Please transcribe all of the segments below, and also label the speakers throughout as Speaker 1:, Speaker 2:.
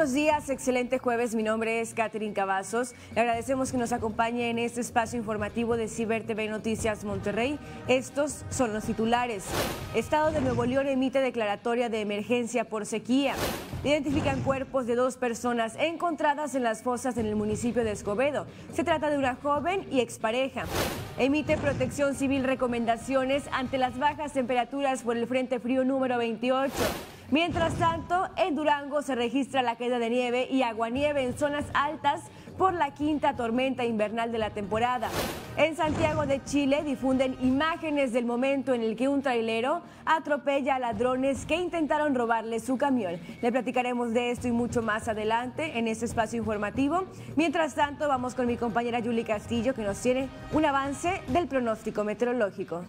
Speaker 1: buenos días, excelente jueves. Mi nombre es Catherine Cavazos. Le agradecemos que nos acompañe en este espacio informativo de Ciber TV Noticias Monterrey. Estos son los titulares. Estado de Nuevo León emite declaratoria de emergencia por sequía. Identifican cuerpos de dos personas encontradas en las fosas en el municipio de Escobedo. Se trata de una joven y expareja. Emite Protección Civil recomendaciones ante las bajas temperaturas por el Frente Frío número 28. Mientras tanto, en Durango se registra la caída de nieve y aguanieve en zonas altas por la quinta tormenta invernal de la temporada. En Santiago de Chile difunden imágenes del momento en el que un trailero atropella a ladrones que intentaron robarle su camión. Le platicaremos de esto y mucho más adelante en este espacio informativo. Mientras tanto, vamos con mi compañera Yuli Castillo que nos tiene un avance del pronóstico meteorológico.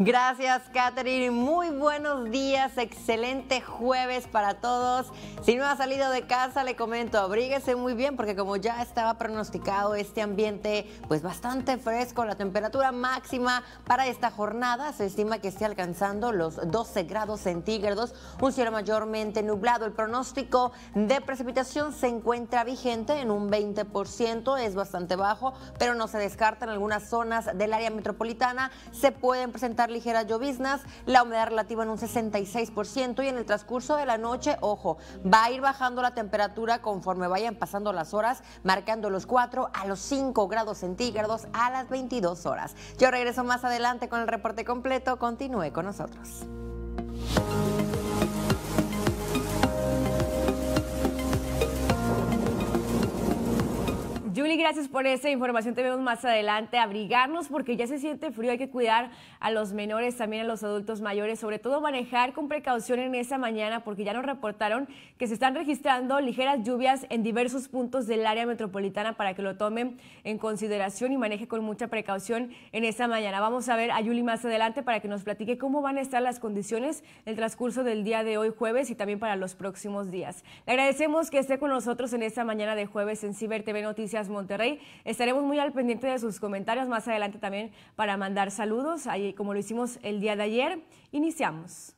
Speaker 2: Gracias, Catherine. Muy buenos días. Excelente jueves para todos. Si no ha salido de casa, le comento, abríguese muy bien porque como ya estaba pronosticado este ambiente, pues bastante fresco, la temperatura máxima para esta jornada se estima que esté alcanzando los 12 grados centígrados, un cielo mayormente nublado. El pronóstico de precipitación se encuentra vigente en un 20%, es bastante bajo, pero no se descarta en algunas zonas del área metropolitana. Se pueden presentar ligeras lloviznas, la humedad relativa en un 66% y en el transcurso de la noche, ojo, va a ir bajando la temperatura conforme vayan pasando las horas, marcando los 4 a los 5 grados centígrados a las 22 horas. Yo regreso más adelante con el reporte completo, continúe con nosotros.
Speaker 1: Julie, gracias por esa información. Te vemos más adelante. Abrigarnos porque ya se siente frío. Hay que cuidar a los menores, también a los adultos mayores. Sobre todo manejar con precaución en esa mañana porque ya nos reportaron que se están registrando ligeras lluvias en diversos puntos del área metropolitana para que lo tomen en consideración y maneje con mucha precaución en esa mañana. Vamos a ver a Julie más adelante para que nos platique cómo van a estar las condiciones en el transcurso del día de hoy jueves y también para los próximos días. Le agradecemos que esté con nosotros en esta mañana de jueves en Ciber TV Noticias Monterrey. Estaremos muy al pendiente de sus comentarios más adelante también para mandar saludos, ahí como lo hicimos el día de ayer. Iniciamos.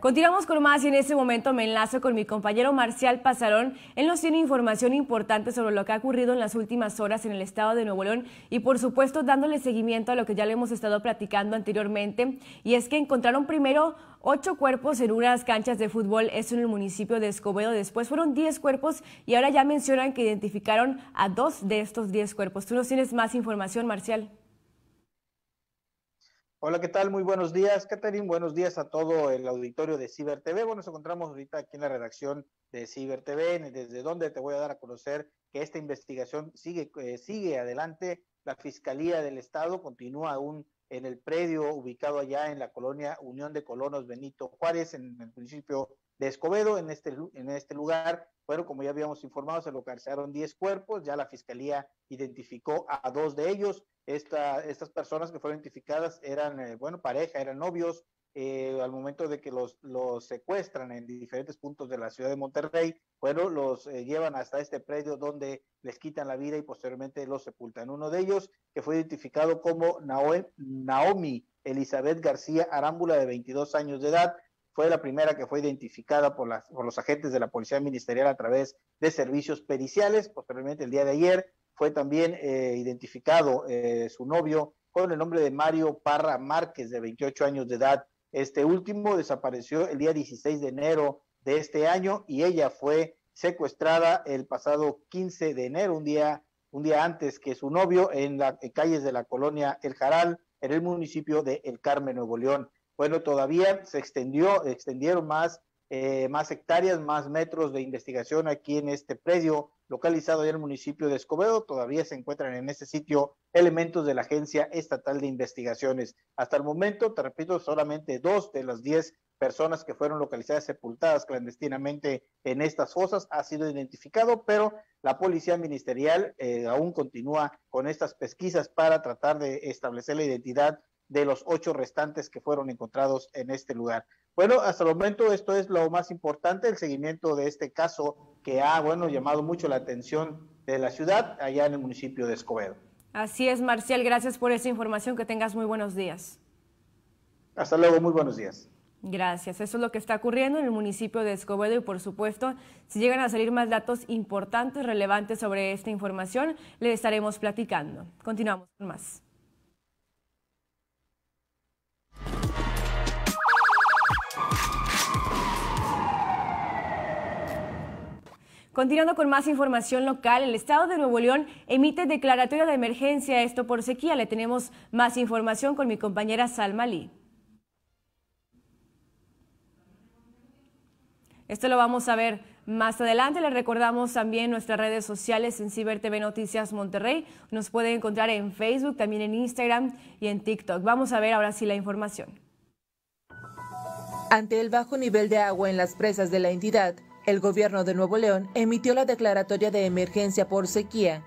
Speaker 1: Continuamos con más y en este momento me enlazo con mi compañero Marcial Pasarón. Él nos tiene información importante sobre lo que ha ocurrido en las últimas horas en el estado de Nuevo León y por supuesto dándole seguimiento a lo que ya le hemos estado platicando anteriormente y es que encontraron primero ocho cuerpos en unas canchas de fútbol, eso en el municipio de Escobedo, después fueron diez cuerpos y ahora ya mencionan que identificaron a dos de estos diez cuerpos. ¿Tú nos tienes más información, Marcial?
Speaker 3: Hola, ¿qué tal? Muy buenos días, Catherine. Buenos días a todo el auditorio de Ciber TV. Bueno, nos encontramos ahorita aquí en la redacción de Ciber TV, desde donde te voy a dar a conocer que esta investigación sigue, eh, sigue adelante. La Fiscalía del Estado continúa aún en el predio ubicado allá en la colonia Unión de Colonos Benito Juárez, en el municipio de Escobedo, en este, en este lugar. Bueno, como ya habíamos informado, se localizaron 10 cuerpos, ya la Fiscalía identificó a dos de ellos esta, estas personas que fueron identificadas eran, eh, bueno, pareja, eran novios. Eh, al momento de que los, los secuestran en diferentes puntos de la ciudad de Monterrey, bueno, los eh, llevan hasta este predio donde les quitan la vida y posteriormente los sepultan. Uno de ellos, que fue identificado como Naomi Elizabeth García Arámbula, de 22 años de edad, fue la primera que fue identificada por, las, los agentes de la Policía Ministerial a través de servicios periciales. Posteriormente, el día de ayer, fue también eh, identificado eh, su novio con el nombre de Mario Parra Márquez, de 28 años de edad. Este último desapareció el día 16 de enero de este año y ella fue secuestrada el pasado 15 de enero, un día, un día antes que su novio, en las calles de la colonia El Jaral, en el municipio de El Carmen, Nuevo León. Bueno, todavía se extendió, extendieron más, eh, más hectáreas, más metros de investigación aquí en este predio localizado en el municipio de Escobedo. Todavía se encuentran en ese sitio elementos de la Agencia Estatal de Investigaciones. Hasta el momento, te repito, solamente dos de las diez personas que fueron localizadas sepultadas clandestinamente en estas fosas ha sido identificado, pero la policía ministerial eh, aún continúa con estas pesquisas para tratar de establecer la identidad de los ocho restantes que fueron encontrados en este lugar. Bueno, hasta el momento esto es lo más importante, el seguimiento de este caso que ha, bueno, llamado mucho la atención de la ciudad allá en el municipio de Escobedo.
Speaker 1: Así es, Marcial, gracias por esa información, que tengas muy buenos días.
Speaker 3: Hasta luego, muy buenos días.
Speaker 1: Gracias. Eso es lo que está ocurriendo en el municipio de Escobedo y por supuesto, si llegan a salir más datos importantes, relevantes sobre esta información, le estaremos platicando. Continuamos con más. Continuando con más información local, el Estado de Nuevo León emite declaratoria de emergencia, esto por sequía. Le tenemos más información con mi compañera Salma Lee. Esto lo vamos a ver más adelante. Les recordamos también nuestras redes sociales en Ciber TV Noticias Monterrey. Nos pueden encontrar en Facebook, también en Instagram y en TikTok. Vamos a ver ahora sí la información.
Speaker 4: Ante el bajo nivel de agua en las presas de la entidad, el gobierno de Nuevo León emitió la declaratoria de emergencia por sequía,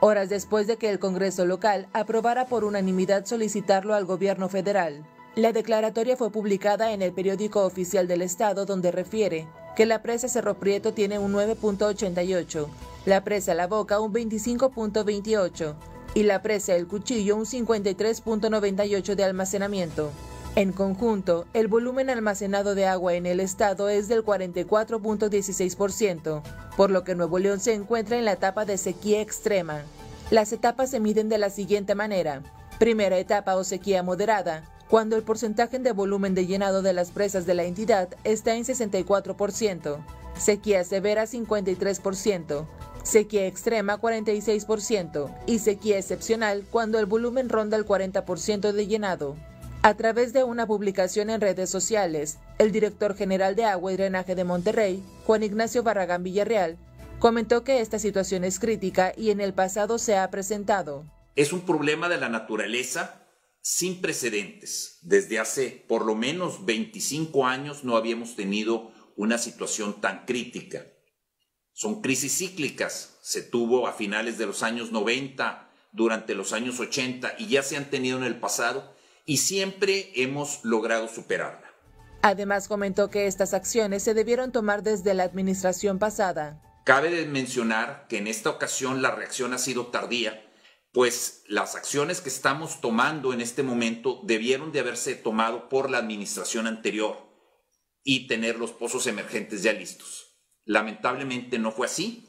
Speaker 4: horas después de que el Congreso local aprobara por unanimidad solicitarlo al gobierno federal. La declaratoria fue publicada en el periódico oficial del Estado donde refiere que la presa Cerro Prieto tiene un 9.88, la presa La Boca un 25.28 y la presa El Cuchillo un 53.98 de almacenamiento. En conjunto, el volumen almacenado de agua en el estado es del 44.16%, por lo que Nuevo León se encuentra en la etapa de sequía extrema. Las etapas se miden de la siguiente manera. Primera etapa o sequía moderada, cuando el porcentaje de volumen de llenado de las presas de la entidad está en 64%, sequía severa 53%, sequía extrema 46% y sequía excepcional cuando el volumen ronda el 40% de llenado. A través de una publicación en redes sociales, el director general de Agua y Drenaje de Monterrey, Juan Ignacio Barragán Villarreal, comentó que esta situación es crítica y en el pasado se ha presentado.
Speaker 5: Es un problema de la naturaleza sin precedentes. Desde hace por lo menos 25 años no habíamos tenido una situación tan crítica. Son crisis cíclicas. Se tuvo a finales de los años 90, durante los años 80 y ya se han tenido en el pasado y siempre hemos logrado superarla.
Speaker 4: Además comentó que estas acciones se debieron tomar desde la administración pasada.
Speaker 5: Cabe mencionar que en esta ocasión la reacción ha sido tardía, pues las acciones que estamos tomando en este momento debieron de haberse tomado por la administración anterior y tener los pozos emergentes ya listos. Lamentablemente no fue así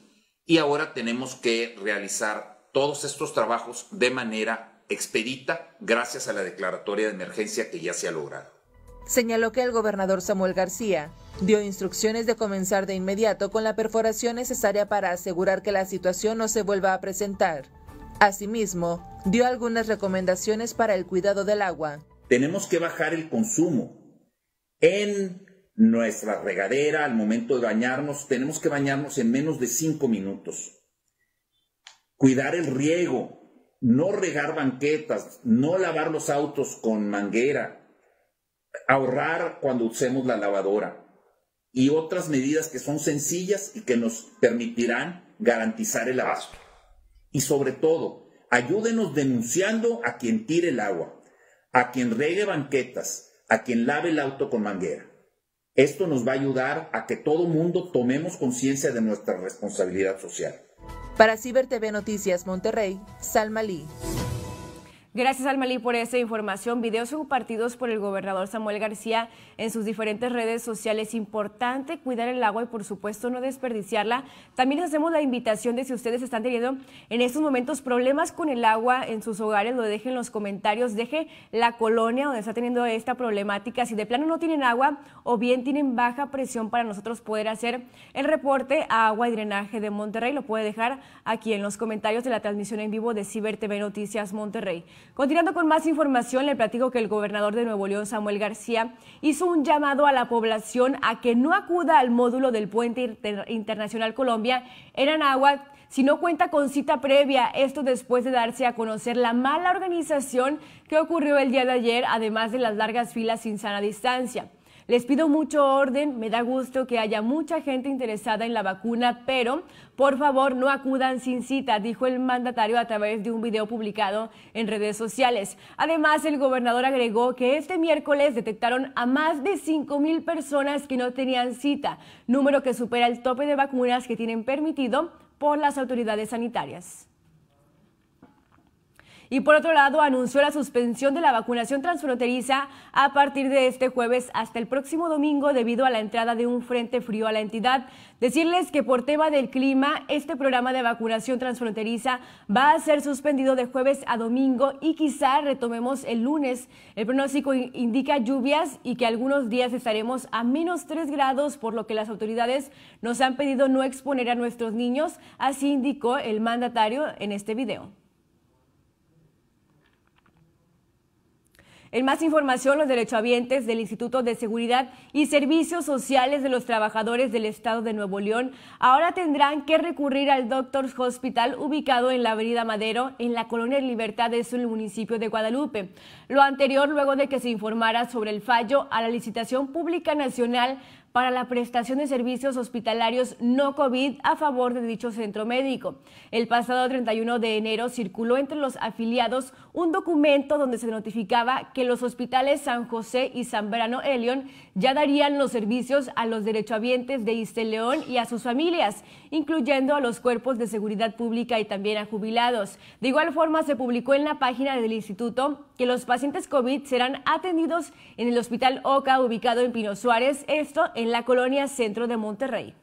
Speaker 5: y ahora tenemos que realizar todos estos trabajos de manera expedita gracias a la declaratoria de emergencia que ya se ha logrado.
Speaker 4: Señaló que el gobernador Samuel García dio instrucciones de comenzar de inmediato con la perforación necesaria para asegurar que la situación no se vuelva a presentar. Asimismo, dio algunas recomendaciones para el cuidado del agua.
Speaker 5: Tenemos que bajar el consumo. En nuestra regadera, al momento de bañarnos, tenemos que bañarnos en menos de cinco minutos. Cuidar el riego, no regar banquetas, no lavar los autos con manguera, ahorrar cuando usemos la lavadora y otras medidas que son sencillas y que nos permitirán garantizar el abasto. Y sobre todo, ayúdenos denunciando a quien tire el agua, a quien regue banquetas, a quien lave el auto con manguera. Esto nos va a ayudar a que todo mundo tomemos conciencia de nuestra responsabilidad social.
Speaker 4: Para Ciber TV Noticias Monterrey, Salma Lee.
Speaker 1: Gracias Almalí por esa información. Videos compartidos por el gobernador Samuel García en sus diferentes redes sociales. Importante cuidar el agua y por supuesto no desperdiciarla. También hacemos la invitación de si ustedes están teniendo en estos momentos problemas con el agua en sus hogares, lo dejen en los comentarios. Deje la colonia donde está teniendo esta problemática. Si de plano no tienen agua o bien tienen baja presión para nosotros poder hacer el reporte a agua y drenaje de Monterrey, lo puede dejar aquí en los comentarios de la transmisión en vivo de Ciber TV Noticias Monterrey. Continuando con más información, le platico que el gobernador de Nuevo León, Samuel García, hizo un llamado a la población a que no acuda al módulo del Puente Internacional Colombia en Anáhuac si no cuenta con cita previa, esto después de darse a conocer la mala organización que ocurrió el día de ayer, además de las largas filas sin sana distancia. Les pido mucho orden, me da gusto que haya mucha gente interesada en la vacuna, pero por favor no acudan sin cita, dijo el mandatario a través de un video publicado en redes sociales. Además, el gobernador agregó que este miércoles detectaron a más de 5 mil personas que no tenían cita, número que supera el tope de vacunas que tienen permitido por las autoridades sanitarias. Y por otro lado, anunció la suspensión de la vacunación transfronteriza a partir de este jueves hasta el próximo domingo debido a la entrada de un frente frío a la entidad. Decirles que por tema del clima, este programa de vacunación transfronteriza va a ser suspendido de jueves a domingo y quizá retomemos el lunes. El pronóstico indica lluvias y que algunos días estaremos a menos 3 grados, por lo que las autoridades nos han pedido no exponer a nuestros niños, así indicó el mandatario en este video. En más información, los derechohabientes del Instituto de Seguridad y Servicios Sociales de los Trabajadores del Estado de Nuevo León ahora tendrán que recurrir al Doctors Hospital ubicado en la Avenida Madero, en la Colonia Libertad, de el municipio de Guadalupe. Lo anterior luego de que se informara sobre el fallo a la licitación pública nacional para la prestación de servicios hospitalarios no COVID a favor de dicho centro médico. El pasado 31 de enero circuló entre los afiliados un documento donde se notificaba que los hospitales San José y San Brano Elion ya darían los servicios a los derechohabientes de León y a sus familias, incluyendo a los cuerpos de seguridad pública y también a jubilados. De igual forma, se publicó en la página del instituto que los pacientes COVID serán atendidos en el Hospital OCA ubicado en Pino Suárez, esto en la colonia centro de Monterrey.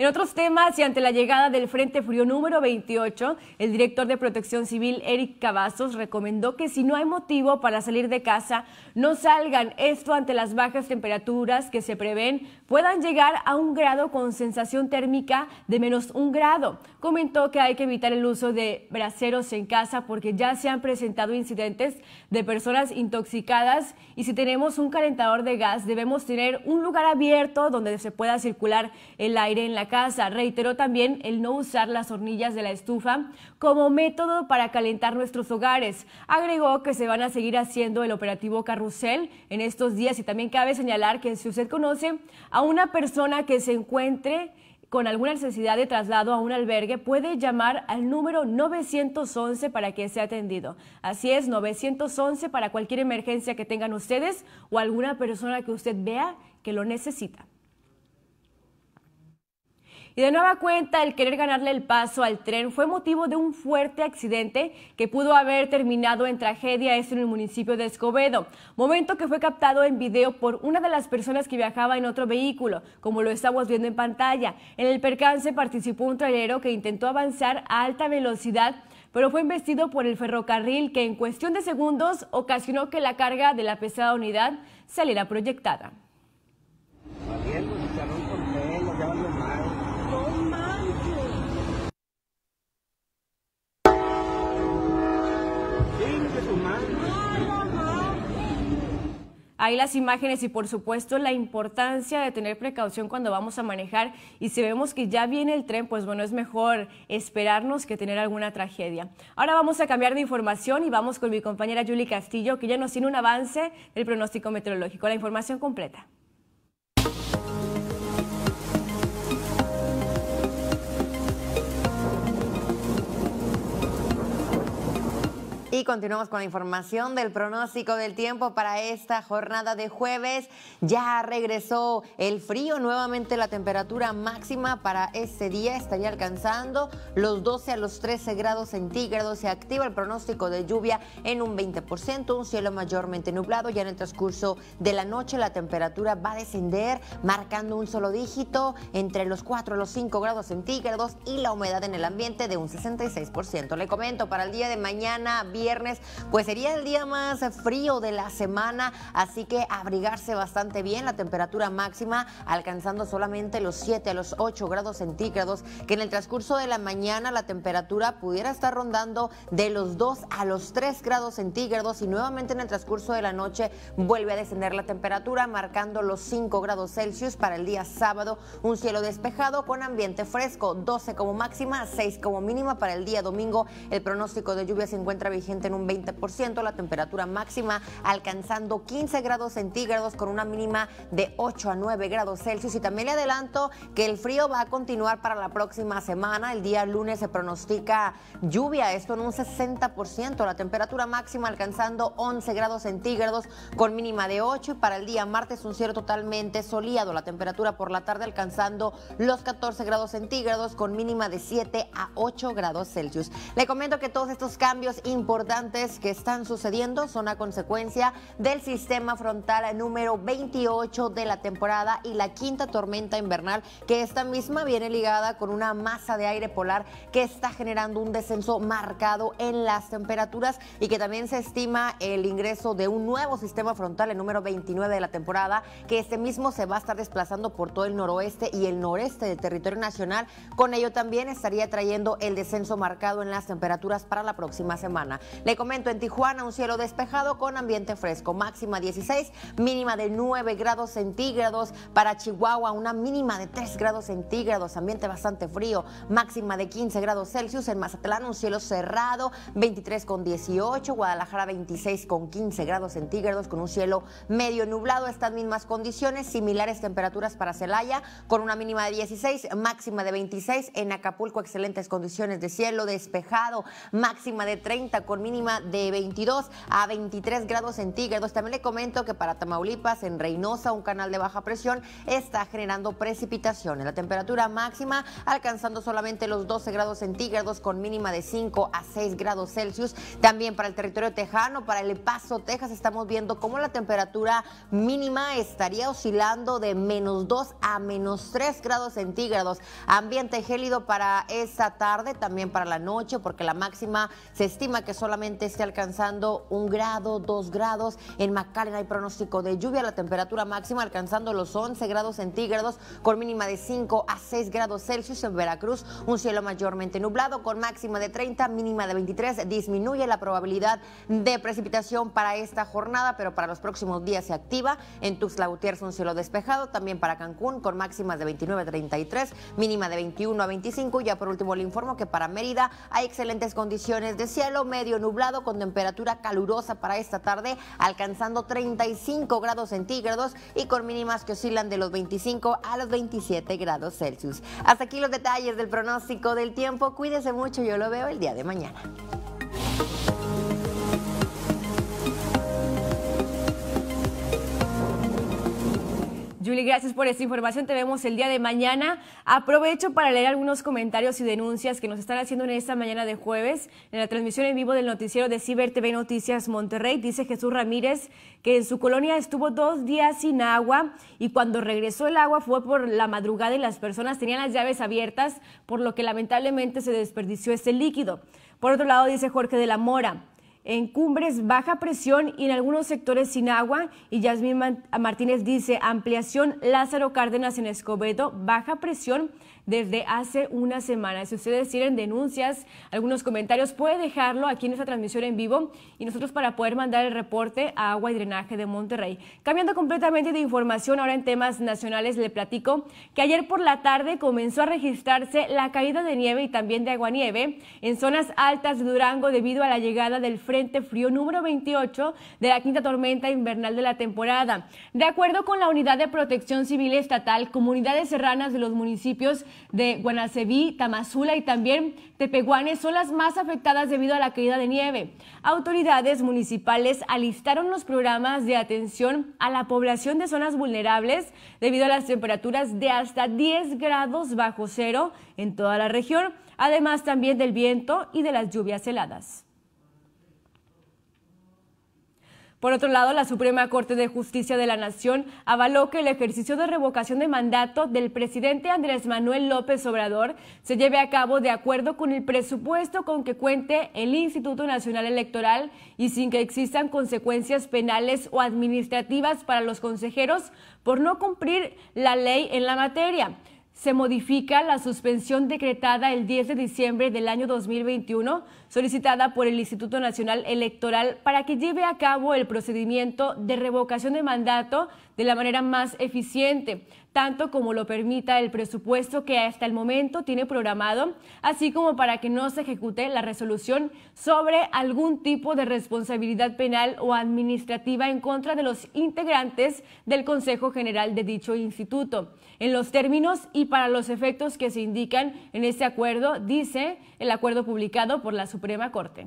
Speaker 1: En otros temas y ante la llegada del Frente Frío número 28, el director de Protección Civil, Eric Cavazos, recomendó que si no hay motivo para salir de casa, no salgan. Esto ante las bajas temperaturas que se prevén puedan llegar a un grado con sensación térmica de menos un grado. Comentó que hay que evitar el uso de braseros en casa porque ya se han presentado incidentes de personas intoxicadas y si tenemos un calentador de gas debemos tener un lugar abierto donde se pueda circular el aire en la casa. Reiteró también el no usar las hornillas de la estufa como método para calentar nuestros hogares. Agregó que se van a seguir haciendo el operativo carrusel en estos días y también cabe señalar que si usted conoce a una persona que se encuentre con alguna necesidad de traslado a un albergue, puede llamar al número 911 para que sea atendido. Así es, 911 para cualquier emergencia que tengan ustedes o alguna persona que usted vea que lo necesita. Y de nueva cuenta, el querer ganarle el paso al tren fue motivo de un fuerte accidente que pudo haber terminado en tragedia, esto en el municipio de Escobedo. Momento que fue captado en video por una de las personas que viajaba en otro vehículo, como lo estamos viendo en pantalla. En el percance participó un trailero que intentó avanzar a alta velocidad pero fue investido por el ferrocarril que en cuestión de segundos ocasionó que la carga de la pesada unidad saliera proyectada. Hay las imágenes y por supuesto la importancia de tener precaución cuando vamos a manejar y si vemos que ya viene el tren, pues bueno, es mejor esperarnos que tener alguna tragedia. Ahora vamos a cambiar de información y vamos con mi compañera Julie Castillo, que ya nos tiene un avance del pronóstico meteorológico. La información completa.
Speaker 2: Y continuamos con la información del pronóstico del tiempo para esta jornada de jueves. Ya regresó el frío, nuevamente la temperatura máxima para este día estaría alcanzando los 12 a los 13 grados centígrados. Se activa el pronóstico de lluvia en un 20%, un cielo mayormente nublado. Ya en el transcurso de la noche la temperatura va a descender, marcando un solo dígito entre los 4 a los 5 grados centígrados y la humedad en el ambiente de un 66%. Le comento para el día de mañana, viernes, pues sería el día más frío de la semana, así que abrigarse bastante bien, la temperatura máxima alcanzando solamente los 7 a los 8 grados centígrados, que en el transcurso de la mañana la temperatura pudiera estar rondando de los 2 a los 3 grados centígrados y nuevamente en el transcurso de la noche vuelve a descender la temperatura, marcando los 5 grados Celsius para el día sábado, un cielo despejado con ambiente fresco, 12 como máxima, 6 como mínima para el día domingo. El pronóstico de lluvia se encuentra vigente en un 20%, la temperatura máxima alcanzando 15 grados centígrados con una mínima de 8 a 9 grados Celsius. Y también le adelanto que el frío va a continuar para la próxima semana. El día lunes se pronostica lluvia, esto en un 60%, la temperatura máxima alcanzando 11 grados centígrados con mínima de 8 y para el día martes un cielo totalmente soleado, la temperatura por la tarde alcanzando los 14 grados centígrados con mínima de 7 a 8 grados Celsius. Le comento que todos estos cambios importantes que están sucediendo son a consecuencia del sistema frontal número 28 de la temporada y la quinta tormenta invernal que esta misma viene ligada con una masa de aire polar que está generando un descenso marcado en las temperaturas y que también se estima el ingreso de un nuevo sistema frontal, el número 29 de la temporada, que este mismo se va a estar desplazando por todo el noroeste y el noreste del territorio nacional. Con ello también estaría trayendo el descenso marcado en las temperaturas para la próxima semana. Le comento en Tijuana un cielo despejado con ambiente fresco, máxima 16, mínima de 9 grados centígrados. Para Chihuahua una mínima de 3 grados centígrados, ambiente bastante frío, máxima de 15 grados Celsius. En Mazatlán un cielo cerrado, 23 con 18, Guadalajara 26 con 15 grados centígrados con un cielo medio nublado. Estas mismas condiciones, similares temperaturas para Celaya con una mínima de 16, máxima de 26. En Acapulco excelentes condiciones de cielo despejado, máxima de 30 con mínima de 22 a 23 grados centígrados. También le comento que para Tamaulipas, en Reynosa, un canal de baja presión está generando precipitaciones. La temperatura máxima alcanzando solamente los 12 grados centígrados con mínima de 5 a 6 grados Celsius. También para el territorio tejano, para El Paso, Texas, estamos viendo cómo la temperatura mínima estaría oscilando de menos 2 a menos 3 grados centígrados. Ambiente gélido para esta tarde, también para la noche, porque la máxima se estima que solamente esté alcanzando un grado, dos grados. En McAllen hay pronóstico de lluvia, la temperatura máxima alcanzando los 11 grados centígrados con mínima de 5 a 6 grados Celsius. En Veracruz, un cielo mayormente nublado con máxima de 30, mínima de 23. Disminuye la probabilidad de precipitación para esta jornada, pero para los próximos días se activa. En Tuxtla Gutiérrez, un cielo despejado. También para Cancún, con máximas de 29 a 33, mínima de 21 a 25. Y ya por último le informo que para Mérida hay excelentes condiciones de cielo, medio nublado, con temperatura calurosa para esta tarde, alcanzando 35 grados centígrados y con mínimas que oscilan de los 25 a los 27 grados Celsius. Hasta aquí los detalles del pronóstico del tiempo. Cuídese mucho, yo lo veo el día de mañana.
Speaker 1: Julie, gracias por esta información. Te vemos el día de mañana. Aprovecho para leer algunos comentarios y denuncias que nos están haciendo en esta mañana de jueves en la transmisión en vivo del noticiero de Ciber TV Noticias Monterrey. Dice Jesús Ramírez que en su colonia estuvo dos días sin agua y cuando regresó el agua fue por la madrugada y las personas tenían las llaves abiertas, por lo que lamentablemente se desperdició este líquido. Por otro lado, dice Jorge de la Mora, en cumbres baja presión y en algunos sectores sin agua. Y Yasmín Martínez dice ampliación Lázaro Cárdenas en Escobedo, baja presión desde hace una semana. Si ustedes tienen denuncias, algunos comentarios, puede dejarlo aquí en esta transmisión en vivo y nosotros para poder mandar el reporte a Agua y Drenaje de Monterrey. Cambiando completamente de información, ahora en temas nacionales le platico que ayer por la tarde comenzó a registrarse la caída de nieve y también de aguanieve en zonas altas de Durango debido a la llegada del Frente Frío número 28 de la quinta tormenta invernal de la temporada. De acuerdo con la Unidad de Protección Civil Estatal, comunidades serranas de los municipios de Guanaceví, Tamazula y también Tepehuanes son las más afectadas debido a la caída de nieve. Autoridades municipales alistaron los programas de atención a la población de zonas vulnerables debido a las temperaturas de hasta 10 grados bajo cero en toda la región, además también del viento y de las lluvias heladas. Por otro lado, la Suprema Corte de Justicia de la Nación avaló que el ejercicio de revocación de mandato del presidente Andrés Manuel López Obrador se lleve a cabo de acuerdo con el presupuesto con que cuente el Instituto Nacional Electoral y sin que existan consecuencias penales o administrativas para los consejeros por no cumplir la ley en la materia se modifica la suspensión decretada el 10 de diciembre del año 2021, solicitada por el Instituto Nacional Electoral para que lleve a cabo el procedimiento de revocación de mandato de la manera más eficiente. Tanto como lo permita el presupuesto que hasta el momento tiene programado, así como para que no se ejecute la resolución sobre algún tipo de responsabilidad penal o administrativa en contra de los integrantes del Consejo General de dicho instituto. En los términos y para los efectos que se indican en este acuerdo, dice el acuerdo publicado por la Suprema Corte.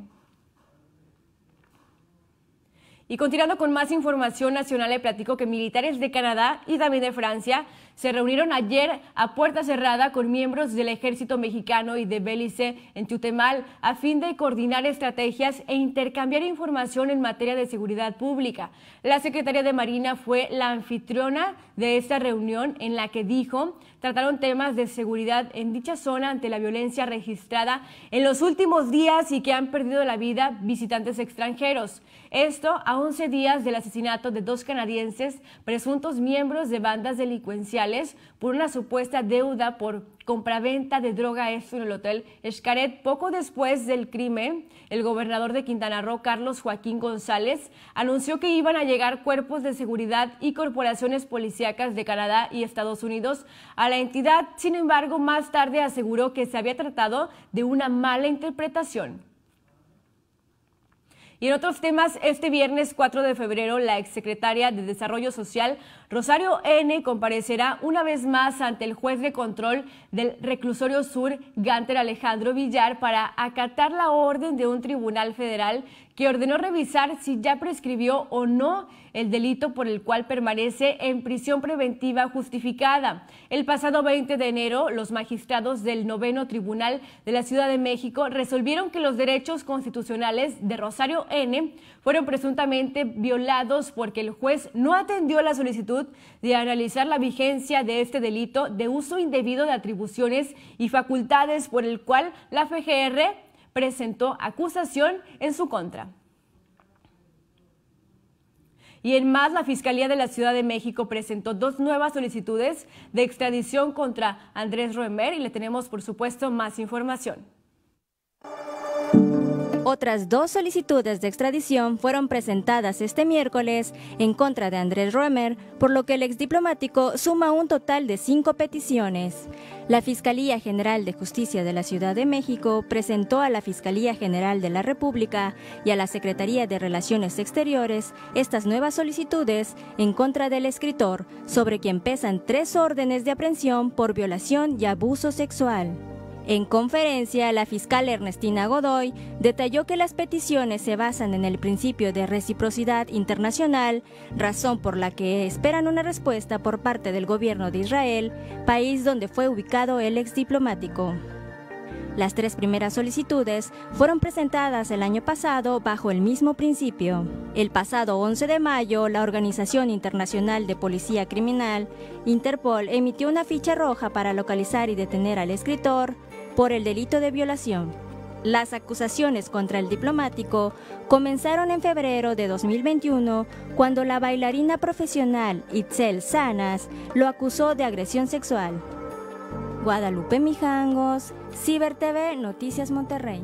Speaker 1: Y continuando con más información nacional, le platico que militares de Canadá y también de Francia se reunieron ayer a puerta cerrada con miembros del ejército mexicano y de Bélice en Tutemal a fin de coordinar estrategias e intercambiar información en materia de seguridad pública. La Secretaría de Marina fue la anfitriona de esta reunión en la que dijo trataron temas de seguridad en dicha zona ante la violencia registrada en los últimos días y que han perdido la vida visitantes extranjeros. Esto a 11 días del asesinato de dos canadienses, presuntos miembros de bandas delincuenciales, por una supuesta deuda por compraventa de droga en el Hotel Escaret. Poco después del crimen, el gobernador de Quintana Roo, Carlos Joaquín González, anunció que iban a llegar cuerpos de seguridad y corporaciones policíacas de Canadá y Estados Unidos a la entidad. Sin embargo, más tarde aseguró que se había tratado de una mala interpretación. Y en otros temas, este viernes 4 de febrero, la exsecretaria de Desarrollo Social, Rosario N., comparecerá una vez más ante el juez de control del Reclusorio Sur, Gánter Alejandro Villar, para acatar la orden de un tribunal federal que ordenó revisar si ya prescribió o no el delito por el cual permanece en prisión preventiva justificada. El pasado 20 de enero, los magistrados del noveno tribunal de la Ciudad de México resolvieron que los derechos constitucionales de Rosario N fueron presuntamente violados porque el juez no atendió la solicitud de analizar la vigencia de este delito de uso indebido de atribuciones y facultades por el cual la FGR presentó acusación en su contra. Y en más, la Fiscalía de la Ciudad de México presentó dos nuevas solicitudes de extradición contra Andrés Roemer y le tenemos, por supuesto, más información.
Speaker 6: Otras dos solicitudes de extradición fueron presentadas este miércoles en contra de Andrés Roemer, por lo que el exdiplomático suma un total de cinco peticiones. La Fiscalía General de Justicia de la Ciudad de México presentó a la Fiscalía General de la República y a la Secretaría de Relaciones Exteriores estas nuevas solicitudes en contra del escritor, sobre quien pesan tres órdenes de aprehensión por violación y abuso sexual. En conferencia, la fiscal Ernestina Godoy detalló que las peticiones se basan en el principio de reciprocidad internacional, razón por la que esperan una respuesta por parte del gobierno de Israel, país donde fue ubicado el ex diplomático. Las tres primeras solicitudes fueron presentadas el año pasado bajo el mismo principio. El pasado 11 de mayo, la Organización Internacional de Policía Criminal, Interpol, emitió una ficha roja para localizar y detener al escritor, por el delito de violación. Las acusaciones contra el diplomático comenzaron en febrero de 2021 cuando la bailarina profesional Itzel Sanas lo acusó de agresión sexual. Guadalupe Mijangos, Ciber TV, Noticias Monterrey.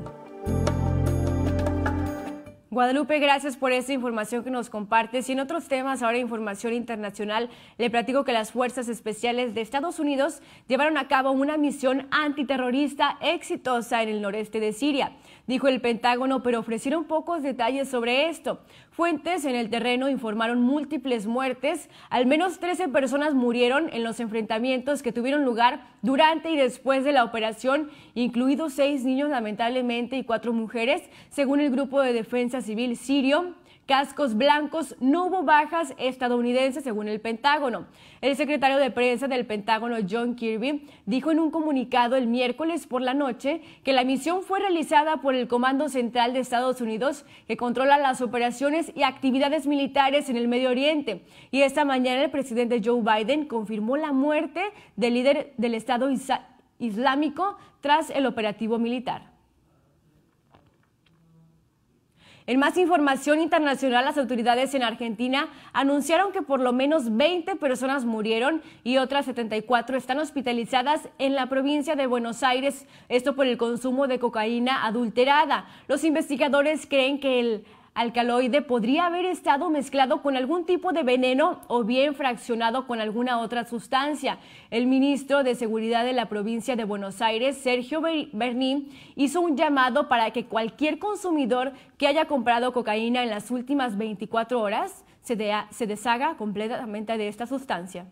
Speaker 1: Guadalupe, gracias por esta información que nos compartes. Y en otros temas, ahora información internacional, le platico que las Fuerzas Especiales de Estados Unidos llevaron a cabo una misión antiterrorista exitosa en el noreste de Siria dijo el Pentágono, pero ofrecieron pocos detalles sobre esto. Fuentes en el terreno informaron múltiples muertes, al menos 13 personas murieron en los enfrentamientos que tuvieron lugar durante y después de la operación, incluidos seis niños lamentablemente y cuatro mujeres, según el Grupo de Defensa Civil sirio cascos blancos, no hubo bajas estadounidenses según el Pentágono. El secretario de prensa del Pentágono, John Kirby, dijo en un comunicado el miércoles por la noche que la misión fue realizada por el Comando Central de Estados Unidos que controla las operaciones y actividades militares en el Medio Oriente. Y esta mañana el presidente Joe Biden confirmó la muerte del líder del Estado Islámico tras el operativo militar. En más información internacional, las autoridades en Argentina anunciaron que por lo menos 20 personas murieron y otras 74 están hospitalizadas en la provincia de Buenos Aires, esto por el consumo de cocaína adulterada. Los investigadores creen que el alcaloide podría haber estado mezclado con algún tipo de veneno o bien fraccionado con alguna otra sustancia. El ministro de Seguridad de la provincia de Buenos Aires, Sergio Bernín, hizo un llamado para que cualquier consumidor que haya comprado cocaína en las últimas 24 horas se, se deshaga completamente de esta sustancia.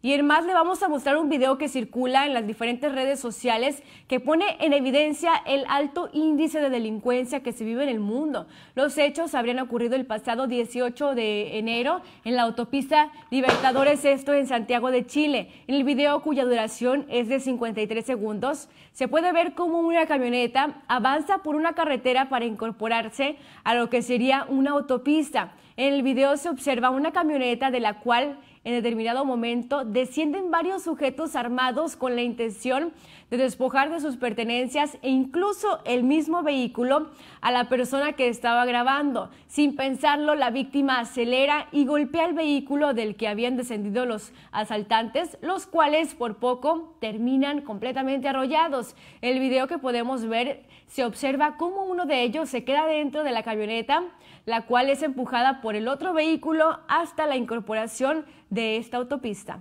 Speaker 1: Y en más le vamos a mostrar un video que circula en las diferentes redes sociales que pone en evidencia el alto índice de delincuencia que se vive en el mundo. Los hechos habrían ocurrido el pasado 18 de enero en la autopista Libertadores, esto en Santiago de Chile. En el video cuya duración es de 53 segundos, se puede ver cómo una camioneta avanza por una carretera para incorporarse a lo que sería una autopista. En el video se observa una camioneta de la cual en determinado momento descienden varios sujetos armados con la intención de despojar de sus pertenencias e incluso el mismo vehículo a la persona que estaba grabando. Sin pensarlo, la víctima acelera y golpea el vehículo del que habían descendido los asaltantes, los cuales por poco terminan completamente arrollados. El video que podemos ver se observa cómo uno de ellos se queda dentro de la camioneta, la cual es empujada por el otro vehículo hasta la incorporación de esta autopista.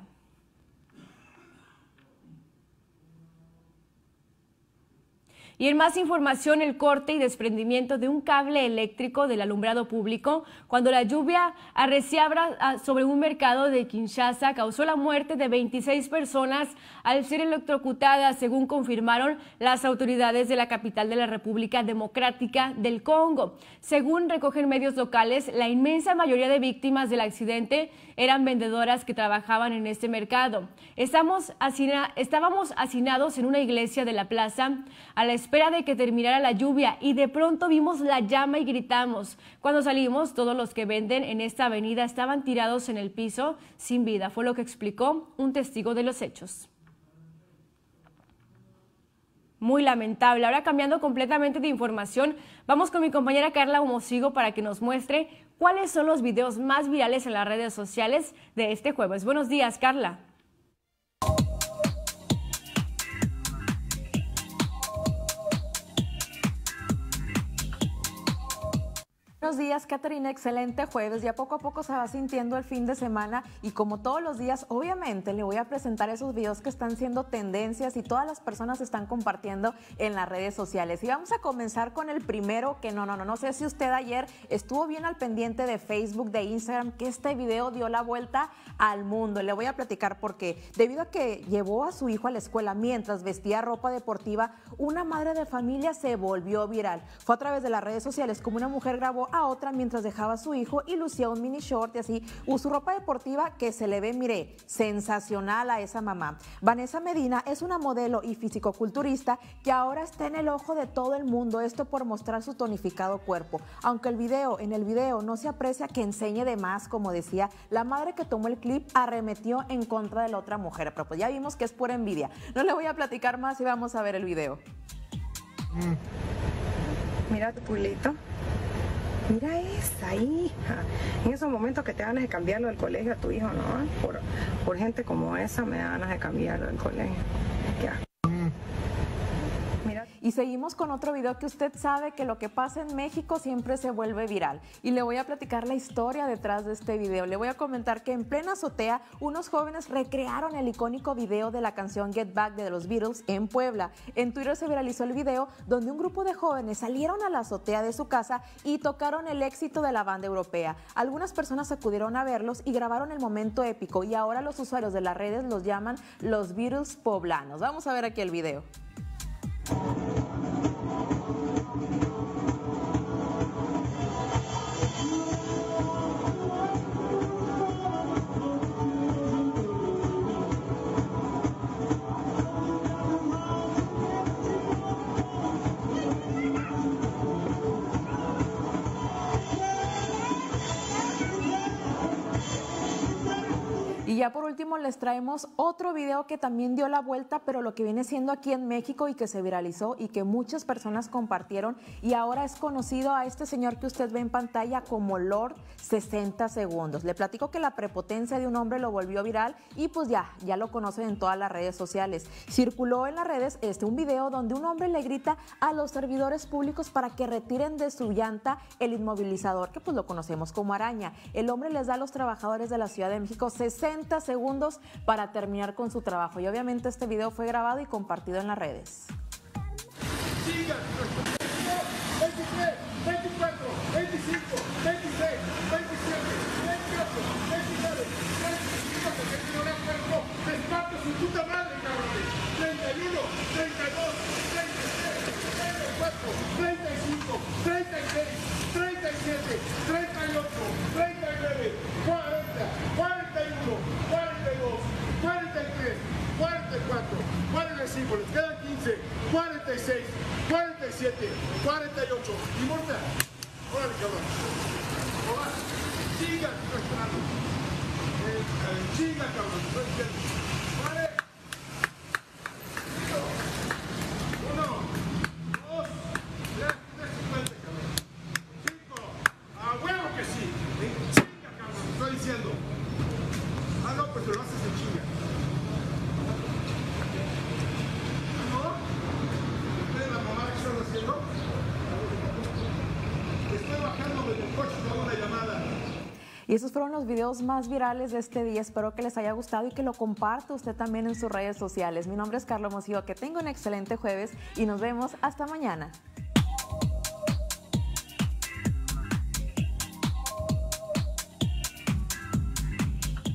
Speaker 1: Y en más información, el corte y desprendimiento de un cable eléctrico del alumbrado público cuando la lluvia arreciaba ah, sobre un mercado de Kinshasa causó la muerte de 26 personas al ser electrocutadas, según confirmaron las autoridades de la capital de la República Democrática del Congo. Según recogen medios locales, la inmensa mayoría de víctimas del accidente eran vendedoras que trabajaban en este mercado. Estamos estábamos hacinados en una iglesia de la plaza a la espera de que terminara la lluvia y de pronto vimos la llama y gritamos. Cuando salimos, todos los que venden en esta avenida estaban tirados en el piso sin vida, fue lo que explicó un testigo de los hechos. Muy lamentable. Ahora cambiando completamente de información, vamos con mi compañera Carla Homosigo para que nos muestre cuáles son los videos más virales en las redes sociales de este jueves. Buenos días, Carla.
Speaker 7: Buenos días, Caterina. Excelente jueves. Ya poco a poco se va sintiendo el fin de semana y como todos los días, obviamente le voy a presentar esos videos que están siendo tendencias y todas las personas están compartiendo en las redes sociales. Y vamos a comenzar con el primero que no, no, no, no sé si usted ayer estuvo bien al pendiente de Facebook, de Instagram, que este video dio la vuelta al mundo. Le voy a platicar por qué. Debido a que llevó a su hijo a la escuela mientras vestía ropa deportiva, una madre de familia se volvió viral. Fue a través de las redes sociales como una mujer grabó otra mientras dejaba a su hijo y lucía un mini short y así, su ropa deportiva que se le ve, mire, sensacional a esa mamá. Vanessa Medina es una modelo y fisicoculturista que ahora está en el ojo de todo el mundo, esto por mostrar su tonificado cuerpo. Aunque el video, en el video no se aprecia que enseñe de más, como decía, la madre que tomó el clip arremetió en contra de la otra mujer, pero pues ya vimos que es pura envidia. No le voy a platicar más y vamos a ver el video.
Speaker 8: Mira tu pulito. Mira esa hija. En esos momentos que te ganas de cambiarlo del colegio a tu hijo, ¿no? Por, por gente como esa me da ganas de cambiarlo del colegio. ¿Qué
Speaker 7: y seguimos con otro video que usted sabe que lo que pasa en México siempre se vuelve viral. Y le voy a platicar la historia detrás de este video. Le voy a comentar que en plena azotea, unos jóvenes recrearon el icónico video de la canción Get Back de los Beatles en Puebla. En Twitter se viralizó el video donde un grupo de jóvenes salieron a la azotea de su casa y tocaron el éxito de la banda europea. Algunas personas acudieron a verlos y grabaron el momento épico y ahora los usuarios de las redes los llaman los Beatles poblanos. Vamos a ver aquí el video. Último les traemos otro video que también dio la vuelta, pero lo que viene siendo aquí en México y que se viralizó y que muchas personas compartieron y ahora es conocido a este señor que usted ve en pantalla como Lord 60 segundos. Le platico que la prepotencia de un hombre lo volvió viral y pues ya, ya lo conocen en todas las redes sociales. Circuló en las redes este un video donde un hombre le grita a los servidores públicos para que retiren de su llanta el inmovilizador, que pues lo conocemos como araña. El hombre les da a los trabajadores de la Ciudad de México 60 segundos para terminar con su trabajo. Y obviamente este video fue grabado y compartido en las redes.
Speaker 9: Siga, siga,
Speaker 7: siga. Esos fueron los videos más virales de este día. Espero que les haya gustado y que lo comparte usted también en sus redes sociales. Mi nombre es Carlos Mosío. Que tenga un excelente jueves y nos vemos hasta mañana.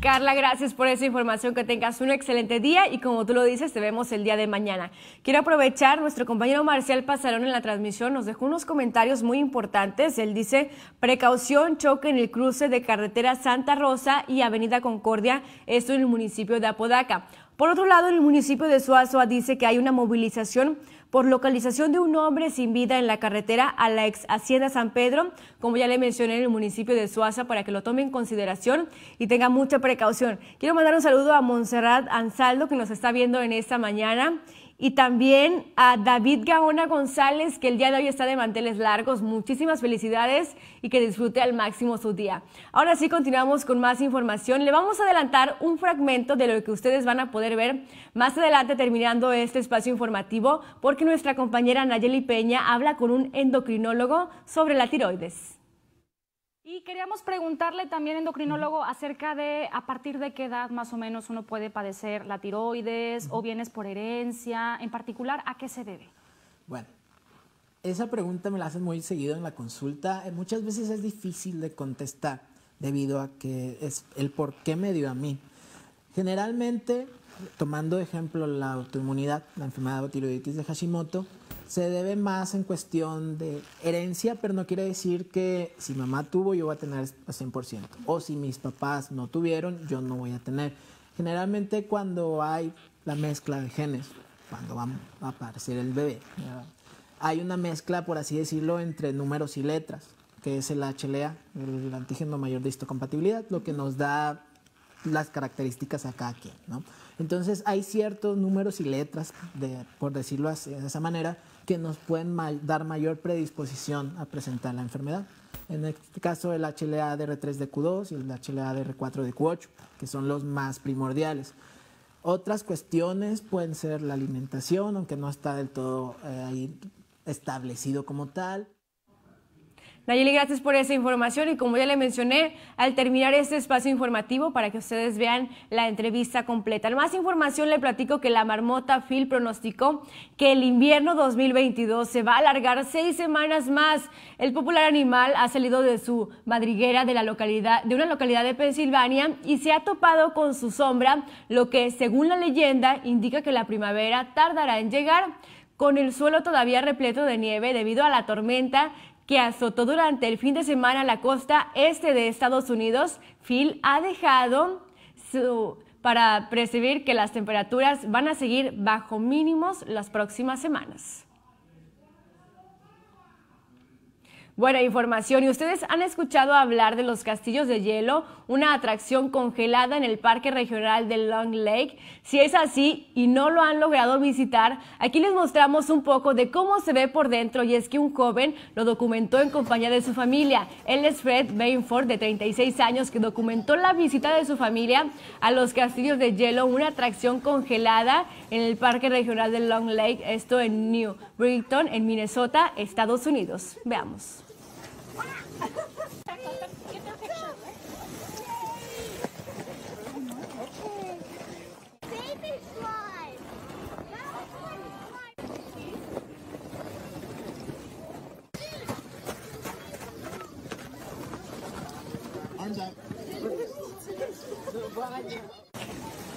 Speaker 1: Carla, gracias por esa información, que tengas un excelente día y como tú lo dices, te vemos el día de mañana. Quiero aprovechar, nuestro compañero Marcial Pasarón en la transmisión nos dejó unos comentarios muy importantes. Él dice, precaución, choque en el cruce de carretera Santa Rosa y Avenida Concordia, esto en el municipio de Apodaca. Por otro lado, el municipio de Suazua dice que hay una movilización por localización de un hombre sin vida en la carretera a la ex Hacienda San Pedro, como ya le mencioné en el municipio de Suaza, para que lo tome en consideración y tenga mucha precaución. Quiero mandar un saludo a Montserrat Ansaldo, que nos está viendo en esta mañana, y también a David Gaona González, que el día de hoy está de manteles largos. Muchísimas felicidades y que disfrute al máximo su día. Ahora sí, continuamos con más información. Le vamos a adelantar un fragmento de lo que ustedes van a poder ver más adelante terminando este espacio informativo, porque nuestra compañera Nayeli Peña habla con un endocrinólogo sobre la tiroides.
Speaker 10: Y queríamos preguntarle también, endocrinólogo, acerca de a partir de qué edad más o menos uno puede padecer la tiroides o bienes por herencia, en particular, ¿a qué se debe?
Speaker 11: Bueno, esa pregunta me la hacen muy seguido en la consulta. Muchas veces es difícil de contestar debido a que es el por qué me dio a mí. Generalmente, tomando de ejemplo la autoinmunidad, la enfermedad de tiroiditis de Hashimoto, se debe más en cuestión de herencia, pero no quiere decir que si mamá tuvo, yo voy a tener al 100%. O si mis papás no tuvieron, yo no voy a tener. Generalmente cuando hay la mezcla de genes, cuando va a aparecer el bebé, hay una mezcla, por así decirlo, entre números y letras, que es el HLA, el antígeno mayor de histocompatibilidad, lo que nos da las características a cada quien. ¿no? Entonces hay ciertos números y letras, de, por decirlo así, de esa manera, que nos pueden dar mayor predisposición a presentar la enfermedad. En este caso el HLA DR3 de Q2 y el HLA DR4 de Q8, que son los más primordiales. Otras cuestiones pueden ser la alimentación, aunque no está del todo eh, ahí establecido como tal.
Speaker 1: Nayeli, gracias por esa información y como ya le mencioné, al terminar este espacio informativo para que ustedes vean la entrevista completa. Más información le platico que la marmota Phil pronosticó que el invierno 2022 se va a alargar seis semanas más. El popular animal ha salido de su madriguera de la localidad, de una localidad de Pensilvania y se ha topado con su sombra, lo que según la leyenda indica que la primavera tardará en llegar con el suelo todavía repleto de nieve debido a la tormenta que azotó durante el fin de semana la costa este de Estados Unidos, Phil ha dejado su, para percibir que las temperaturas van a seguir bajo mínimos las próximas semanas. Buena información. ¿Y ustedes han escuchado hablar de los castillos de hielo, una atracción congelada en el Parque Regional de Long Lake? Si es así y no lo han logrado visitar, aquí les mostramos un poco de cómo se ve por dentro y es que un joven lo documentó en compañía de su familia. Él es Fred Bainford, de 36 años, que documentó la visita de su familia a los castillos de hielo, una atracción congelada en el Parque Regional de Long Lake, esto en New Brighton, en Minnesota, Estados Unidos. Veamos. Arms up.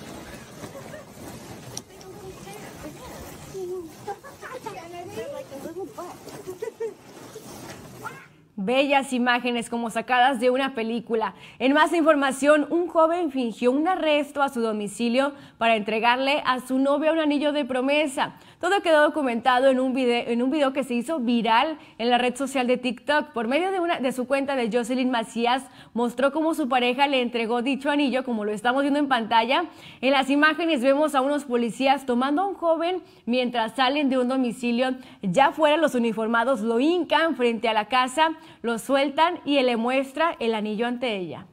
Speaker 1: Bellas imágenes como sacadas de una película. En más información, un joven fingió un arresto a su domicilio para entregarle a su novia un anillo de promesa. Todo quedó documentado en un, video, en un video que se hizo viral en la red social de TikTok. Por medio de, una, de su cuenta de Jocelyn Macías, mostró cómo su pareja le entregó dicho anillo, como lo estamos viendo en pantalla. En las imágenes vemos a unos policías tomando a un joven mientras salen de un domicilio. Ya fuera los uniformados lo hincan frente a la casa, lo sueltan y él le muestra el anillo ante ella.